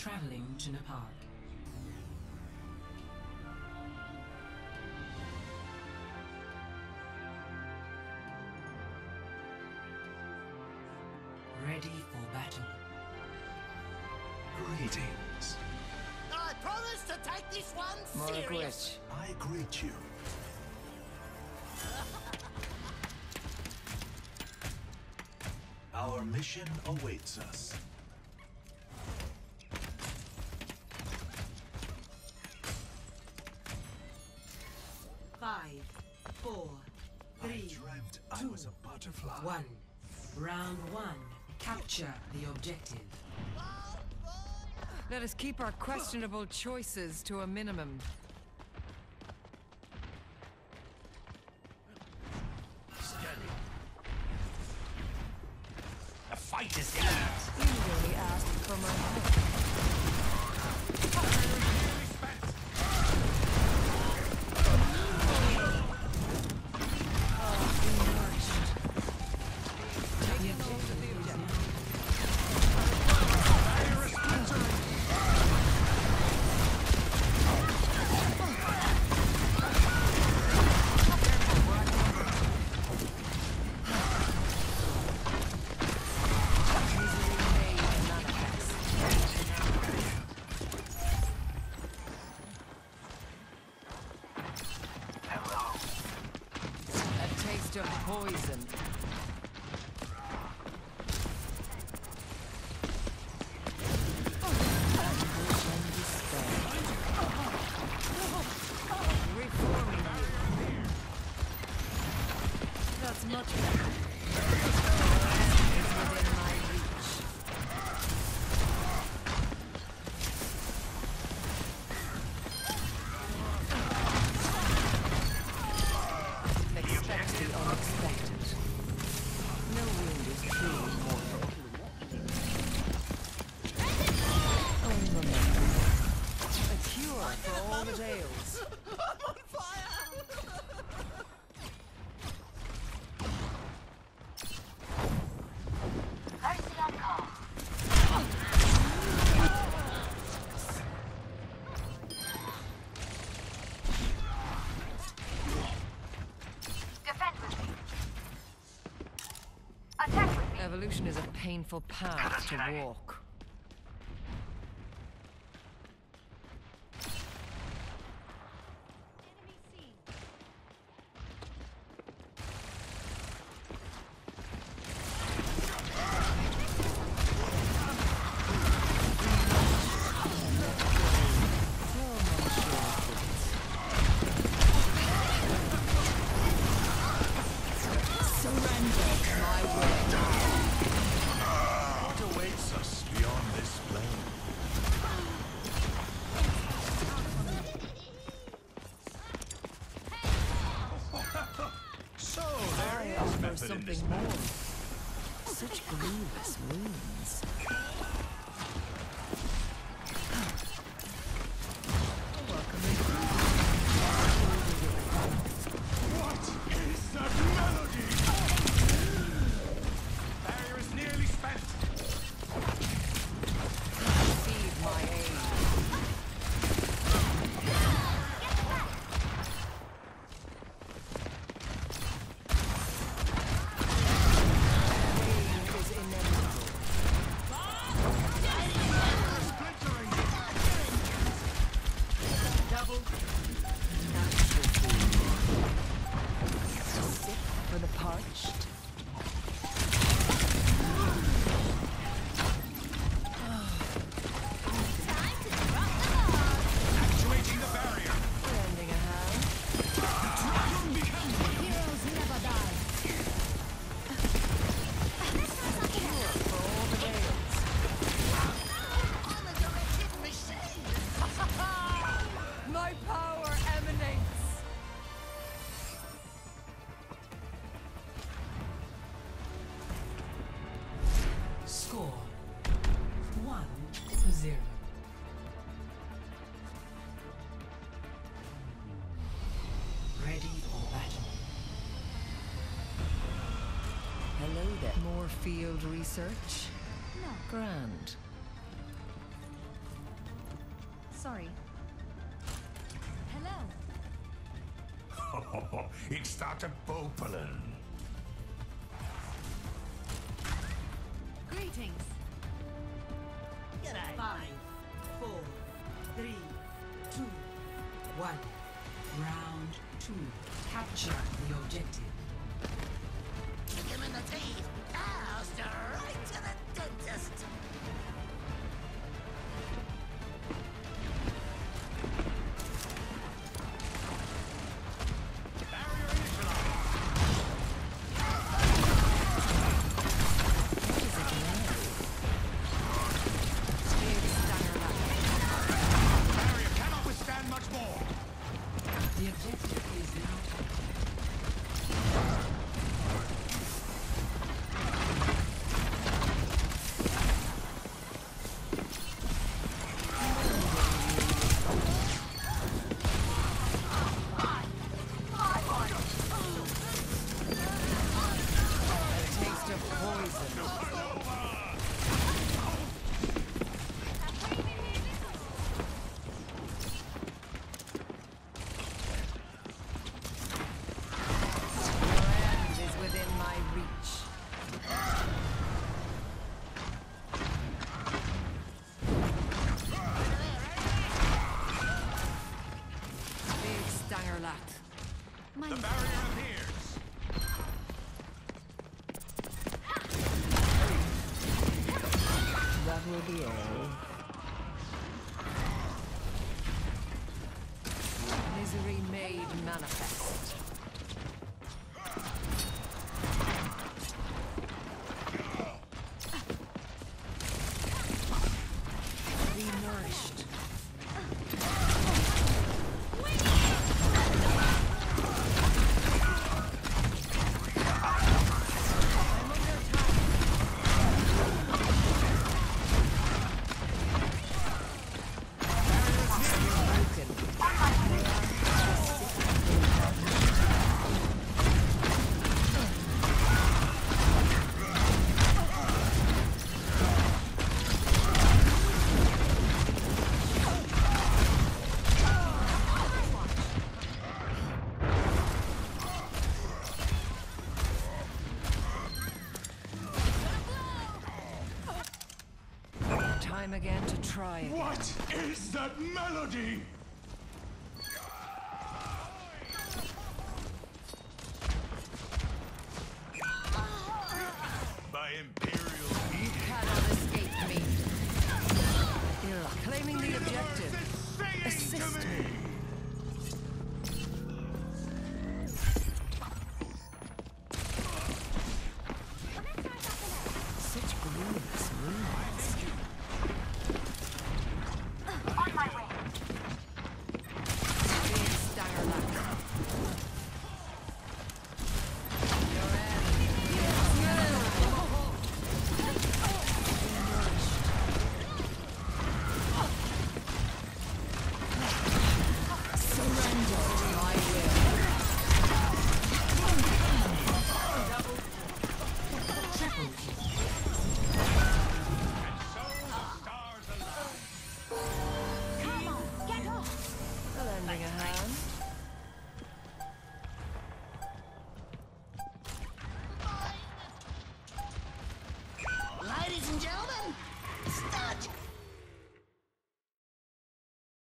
traveling to Nepal. Ready for battle. Greetings. I promise to take this one serious. I greet you. Our mission awaits us. Round one. Capture the objective. Let us keep our questionable choices to a minimum. The fight is ended. You really asked for my help. of poison. expected. Evolution is a painful path to walk. something more. Such grievous wounds. for the parched? Field research? No. Grand. Sorry. Hello. it's that of Bopalan. Greetings. Five, four, three, two, one. Round two. Capture the objective. Straight to the dentist. Of poison. Your Misery made manifest. Time again to try again. What is that melody?